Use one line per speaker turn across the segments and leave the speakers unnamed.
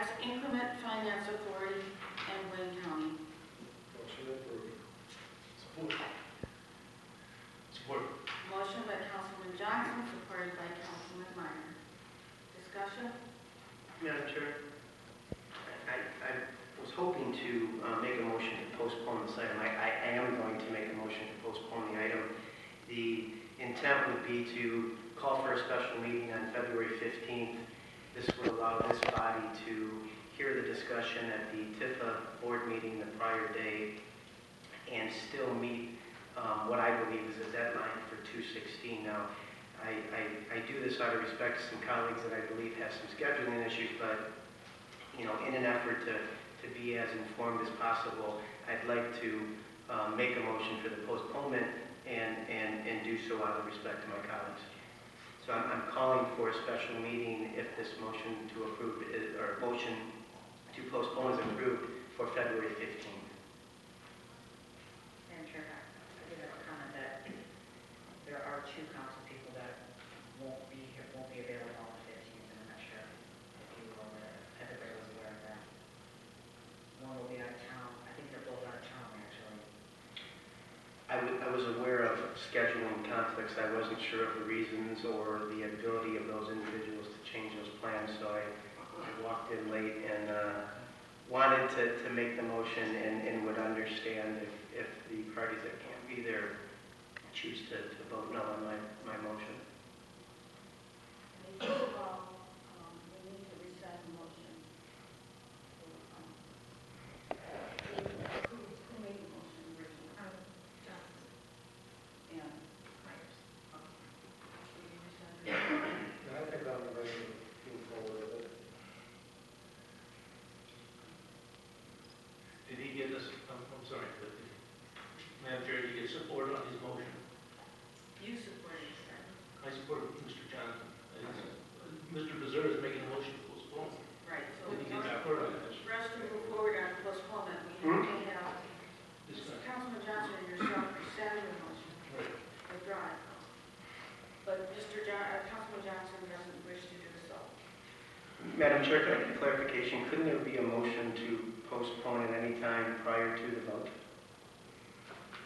Tax Increment Finance Authority and Wayne County.
Motion approved.
Support. Support.
Motion by Councilman Johnson, supported by Councilman Meyer. Discussion?
Madam Chair, I, I was hoping to uh, make a motion to postpone this item. I, I I am going to make a motion to postpone the item. The intent would be to call for a special meeting on February 15th. This would allow this body to hear the discussion at the Tifa board meeting the prior day and still meet um, what I believe is a deadline for 216. Now, I, I, I do this out of respect to some colleagues that I believe have some scheduling issues, but, you know, in an effort to, to be as informed as possible, I'd like to um, make a motion for the postponement and, and, and do so out of respect to my colleagues. So I'm, I'm calling for a special meeting if this motion to approve, is- or motion to postpone is approved for February 15th.
Madam Chair, I did have a comment that there are two council people that won't be here, won't be available on the fifteenth, and I'm not sure if you were aware, if everybody was aware of that. One will be out of town, I think they're both out of town, actually.
I wa- I was aware of scheduling conflicts. I wasn't sure of the reasons or the ability of those individuals to change those plans, so I I walked in late and uh, wanted to, to make the motion and, and would understand if, if the parties that can't be there choose to, to vote no on my, my motion.
And first of all, um, we need to rescind the motion. Um, Who who made the motion originally? Johnson. And Myers. Okay. Will you rescind it?
And I think I'm ready to move forward with it.
Did he get this, I'm, I'm sorry, but did- Madam Chair, did he get support on his motion?
You supported it, sir.
I support Mr. Johnson. Uh, Mr. Becerra is making a motion to postpone.
Right, so
Did he
in
get
order
support on this?
for us to move forward on postponement, we have to have
Discussion.
Councilman Johnson and yourself rescind your motion,
Right.
withdraw it. But Mr. John, uh, Councilman Johnson doesn't wish to do so.
Madam Chair, can I get clarification? Couldn't there be a motion to postpone at any time prior to the vote?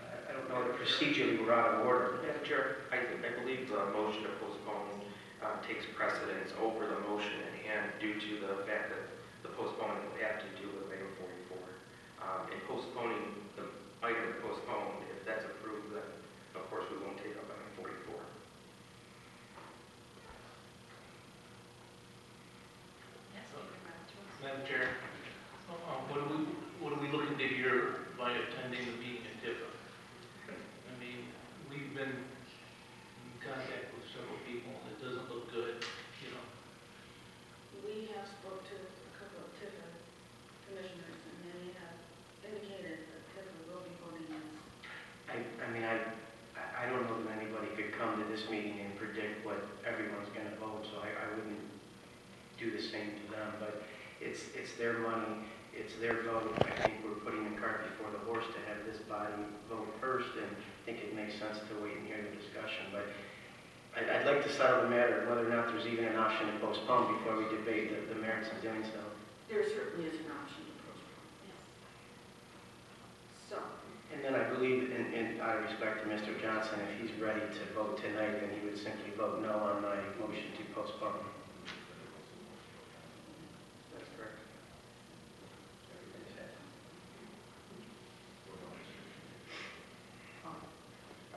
I- don't know that procedurally we're out of order.
Madam Chair, I, I believe the motion to postpone um, takes precedence over the motion at hand due to the fact that the postponement will have to do with item 44. Um, In postponing the item postponed, if that's approved, then of course we won't take up item 44.
Madam Chair, uh, what are we, what are we looking to hear by attending the meeting in Tifa? I mean, we've been in contact with several people, and it doesn't look good, you know.
We have spoke to a couple of TIFA commissioners, and they have indicated that TIFA will be voting yes.
I, I mean, I, I I don't know that anybody could come to this meeting and predict what everyone's going to vote, so I, I wouldn't do the same to them, but it's, it's their money, it's their vote. I think we're putting the cart before the horse to have this body vote first, and I think it makes sense to wait and hear the discussion, but I'd, I'd like to settle the matter, of whether or not there's even an option to postpone before we debate the, the merits of doing so.
There certainly is an option to postpone. Yes. So,
And then I believe, in, in, out of respect to Mr. Johnson, if he's ready to vote tonight, then he would simply vote no on my motion to postpone.
That's correct.
um,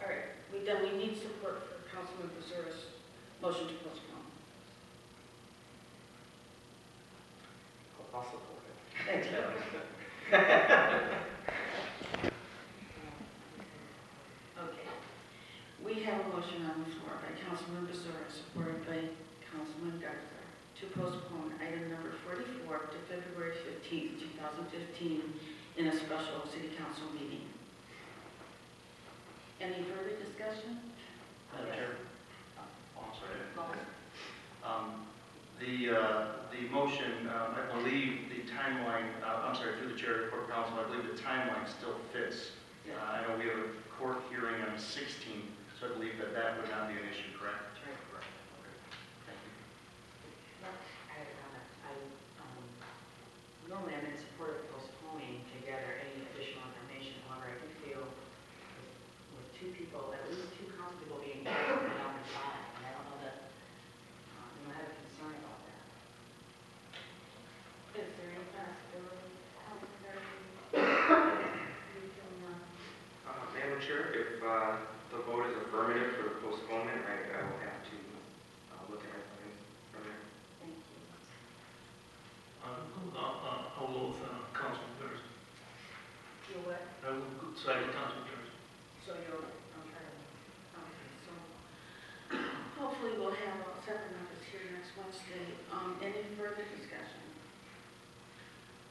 all right, we, then we need support for Councilman Becerra's motion to postpone.
I'll support it.
Thanks, Alex.
Okay. We have a motion on the floor by Councilman Becerra, supported by Councilman Garza, to postpone item number 44 to February 15th, 2015, in a special city council meeting. Any further discussion?
Madam Chair? Oh, I'm sorry. Um, The, uh, the motion, um, I believe the timeline, uh, I'm sorry, through the chair of the court counsel, I believe the timeline still fits. Uh, I know we have a court hearing on the 16th, so I believe Uh, the vote is affirmative for the postponement,
I, I
will have to uh, look at my plans from there. Thank you.
I will, go- uh, uh, I. Uh,
you what?
I will go- side with Councilman Thursday.
So you're, okay, okay, so hopefully we'll have all seven of us here next Wednesday. Um, any further discussion?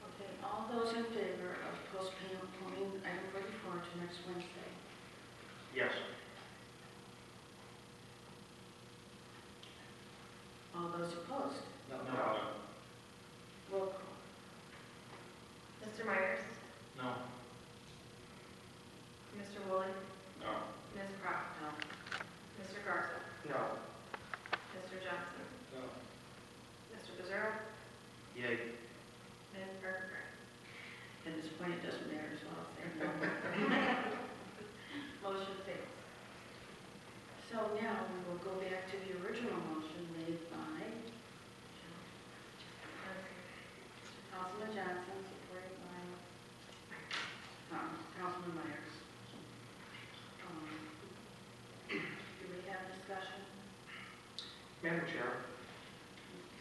Okay, all those in favor of postponing item forty-four to next Wednesday?
Yes.
All those opposed?
No.
Roll call.
Mr. Myers?
No.
Mr. Woolley?
No.
Ms. Croft?
No.
Mr. Garza?
No.
Mr. Johnson?
No.
Mr. Becerra?
Yay.
Ms. Parker?
At this point, it doesn't matter as well. if they're no. Motion fails. So now we will go back to the original motion made by Councilman Johnson, supported by um, Councilman Myers. Um, Do we have discussion?
Madam Chair,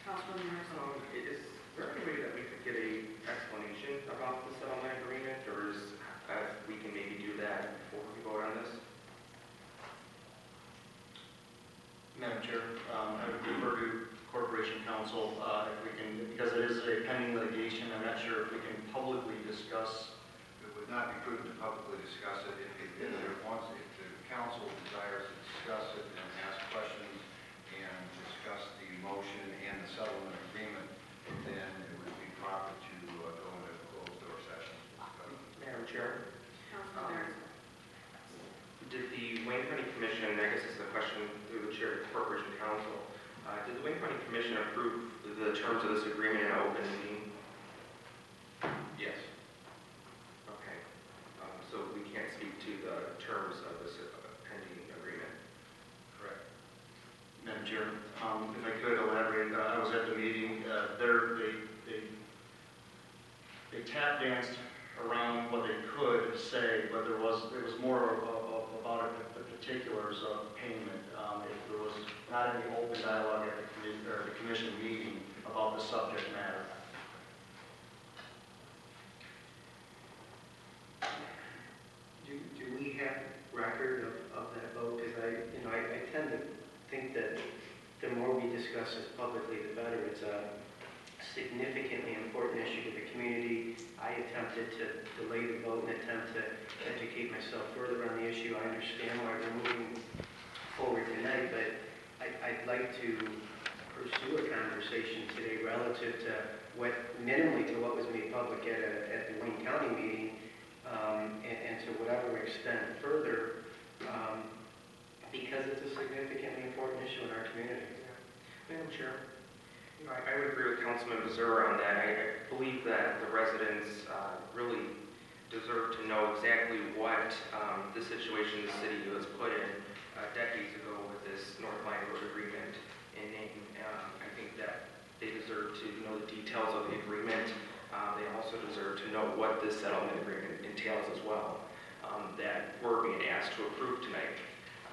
Councilman Myers?
um, is there any way that we could get a explanation about the settlement agreement, or is, uh, we can maybe do that before we vote on this?
Madam Chair, um, I would defer to Corporation Counsel, uh, if we can, because it is a pending litigation, I'm not sure if we can publicly discuss.
It would not be prudent to publicly discuss it. If, if if there wants, if the council desires to discuss it and ask questions and discuss the motion and the settlement agreement, then it would be proper to uh, go into closed door session.
Madam Chair,
Councilman Myers?
did the Wayne County Commission, I guess this is a question through the Chair of Corporation Counsel, uh, did the Wayne County Commission approve of this agreement in an open meeting?
Yes.
Okay, um, so we can't speak to the terms of this uh, pending agreement.
Correct.
Madam Chair, um, if I could elaborate, uh, I was at the meeting, uh, there, they, they, they tap danced around what they could say, but there was, it was more of, of, about the particulars of payment. Um, if there was not any open dialogue at the committee, or the commission meeting about the subject matter.
Do, do we have record of, of that vote? Because I, you know, I, I tend to think that the more we discuss this publicly, the better. It's a significantly important issue to the community. I attempted to delay the vote and attempt to educate myself further on the issue. I understand why we're moving forward tonight, but I, I'd like to pursue a conversation today relative to what, minimally to what was made public at, a, at the Wayne County meeting, um, and, and to whatever extent further, um, because it's a significantly important issue in our community.
Madam Chair, you know, I I would agree with Councilman Becerra on that. I I believe that the residents uh, really deserve to know exactly what um, the situation the city was put in uh, decades ago with this Northline Road agreement. Um, I think that they deserve to know the details of the agreement. Uh, They also deserve to know what this settlement agreement entails as well, um, that we're being asked to approve tonight.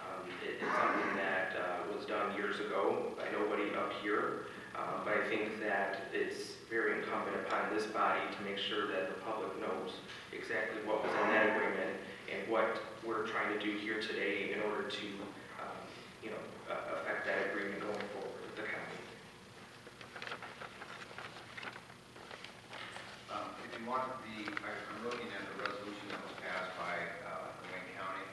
Um, it- It's something that uh, was done years ago by nobody up here, uh, but I think that it's very incumbent upon this body to make sure that the public knows exactly what was in that agreement and what we're trying to do here today in order to, um, you know, uh, affect that agreement going forward with the county.
The, I'm looking at the resolution that was passed by uh, Wayne County,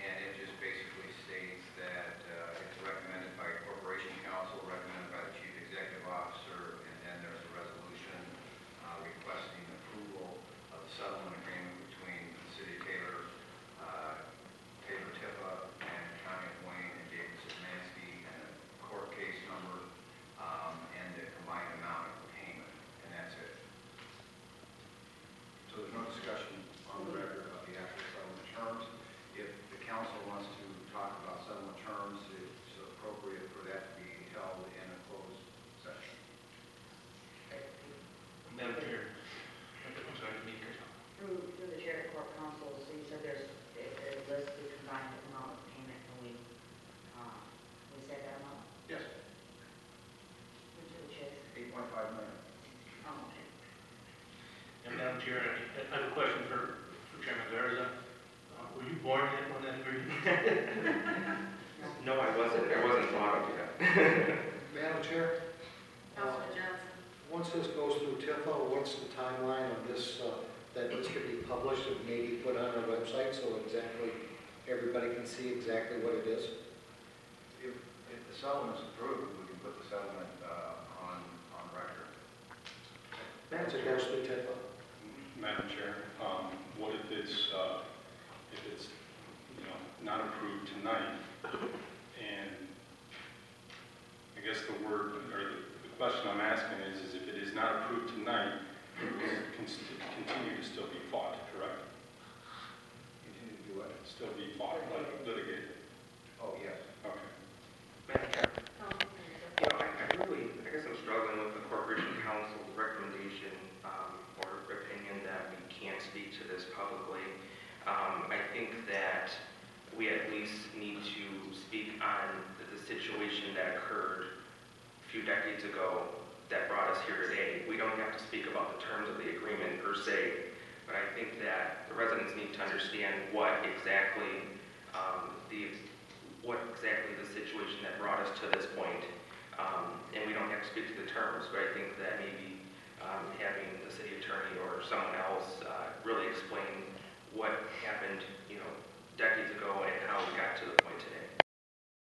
and it just basically states that uh, it's recommended by Corporation Counsel, recommended by the Chief Executive Officer, and then there's a resolution uh, requesting approval of the settlement agreement between the City of Taylor, uh, Taylor TIFA, and County of Wayne, and David Szymanski, and a court case number, um, and the combined amount of payment, and that's it. So there's no discussion on the record of the actual settlement terms. If the council wants to talk about settlement terms, it's appropriate for that to be held in a closed session.
Madam Chair, I'm sorry, Demetrius.
Through, through the chair of court counsel, so you said there's, it it lists the combined amount of payment, and we, uh, we said that amount?
Yes.
Which which is,
Eight point five million.
oh, okay.
And Madam Chair, I I have a question for for Chairman Garza. Uh, Were you born yet when that agreement?
No, I wasn't, I wasn't thought of yet.
Chair?
Councilman
this goes through Tifa, what's the timeline on this, uh, that needs to be published and maybe put on our website so exactly, everybody can see exactly what it is?
If, if the settlement's approved, we can put the settlement uh, on, on record.
Once it goes through Tifa?
Madam Chair, um, what if it's, uh, if it's, you know, not approved tonight, and I guess the word, or the the question I'm asking is, is if it is not approved tonight, it will continue to still be fought, correct?
Continue to do it.
Still be fought,
per se, but I think that the residents need to understand what exactly um, the what exactly the situation that brought us to this point. Um, and we don't have to speak to the terms, but I think that maybe um, having the city attorney or someone else uh, really explain what happened, you know, decades ago and how we got to the point today.